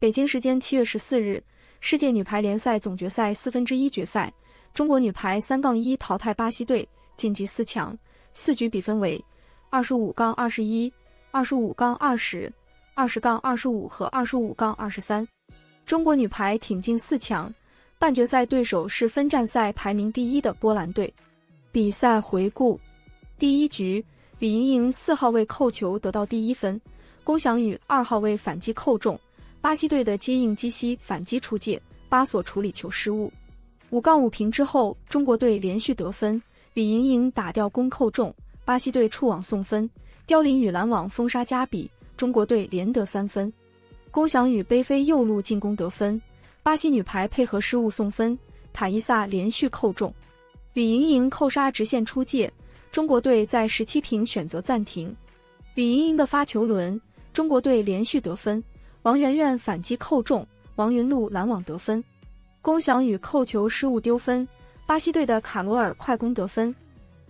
北京时间七月十四日，世界女排联赛总决赛四分之一决赛，中国女排三杠一淘汰巴西队，晋级四强。四局比分为二十五杠二十一、二十五杠二十、二十杠二十五和二十五杠二十三。中国女排挺进四强。半决赛对手是分站赛排名第一的波兰队。比赛回顾：第一局，李盈莹四号位扣球得到第一分，龚翔宇二号位反击扣中，巴西队的接应基西反击出界，巴索处理球失误。五杠五平之后，中国队连续得分，李盈莹打掉攻扣中，巴西队触网送分，刁琳与拦网封杀加比，中国队连得三分。龚翔宇背飞右路进攻得分。巴西女排配合失误送分，塔伊萨连续扣中，李盈莹扣杀直线出界，中国队在十七平选择暂停。李盈莹的发球轮，中国队连续得分，王媛媛反击扣中，王云露拦网得分，龚翔宇扣球失误丢分，巴西队的卡罗尔快攻得分，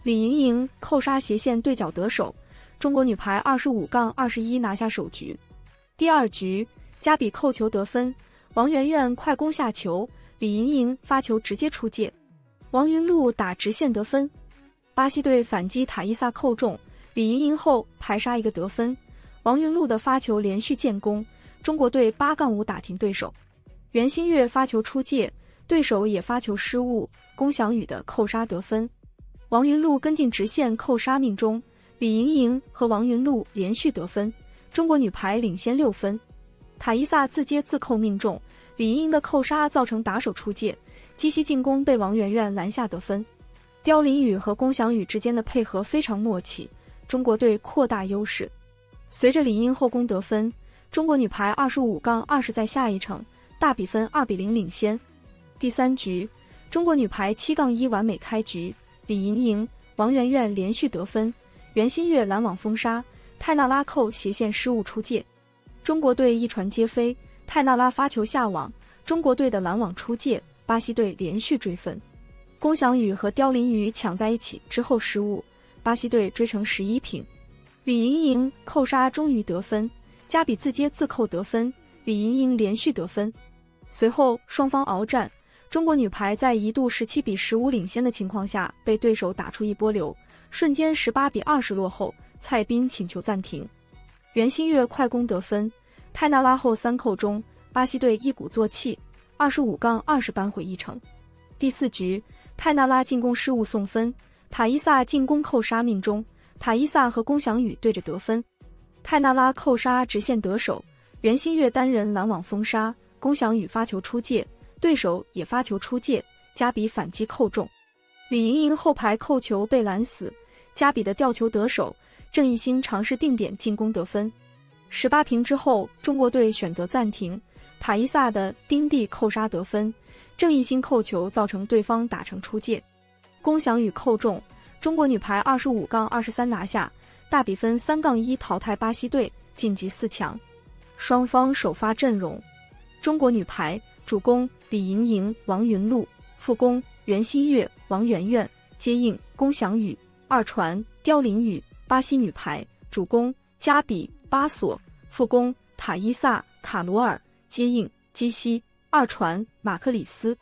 李盈莹扣杀斜线对角得手，中国女排二十五杠二十一拿下首局。第二局，加比扣球得分。王媛媛快攻下球，李盈莹发球直接出界，王云露打直线得分。巴西队反击塔伊萨扣中，李盈莹后排杀一个得分。王云露的发球连续建功，中国队八杠五打停对手。袁心玥发球出界，对手也发球失误，龚翔宇的扣杀得分。王云璐跟进直线扣杀命中，李盈莹和王云璐连续得分，中国女排领先六分。塔伊萨自接自扣命中，李盈莹的扣杀造成打手出界，基西进攻被王媛媛拦下得分。刁琳宇和龚翔宇之间的配合非常默契，中国队扩大优势。随着李盈后攻得分，中国女排二十五杠二十在下一城大比分二比零领先。第三局，中国女排七杠一完美开局，李盈莹、王媛媛连续得分，袁心玥拦网封杀，泰纳拉扣斜线失误出界。中国队一传接飞，泰纳拉发球下网，中国队的拦网出界，巴西队连续追分。龚翔宇和刁琳宇抢在一起之后失误，巴西队追成十一平。李盈莹扣杀终于得分，加比自接自扣得分，李盈莹连续得分。随后双方鏖战，中国女排在一度十七比十五领先的情况下，被对手打出一波流，瞬间十八比二十落后，蔡斌请求暂停。袁心玥快攻得分，泰纳拉后三扣中，巴西队一鼓作气，二十五杠二十扳回一城。第四局，泰纳拉进攻失误送分，塔伊萨进攻扣杀命中，塔伊萨和龚翔宇对着得分，泰纳拉扣杀直线得手，袁心玥单人拦网封杀，龚翔宇发球出界，对手也发球出界，加比反击扣中，李盈莹后排扣球被拦死，加比的吊球得手。郑义兴尝试定点进攻得分，十八平之后，中国队选择暂停。塔伊萨的丁地扣杀得分，郑义兴扣球造成对方打成出界，龚翔宇扣中，中国女排二十五杠二十三拿下，大比分三杠一淘汰巴西队，晋级四强。双方首发阵容：中国女排主攻李盈莹、王云露，副攻袁心玥、王媛媛，接应龚翔宇，二传刁琳宇。巴西女排主攻加比、巴索，副攻塔伊萨、卡罗尔，接应基西，二传马克里斯。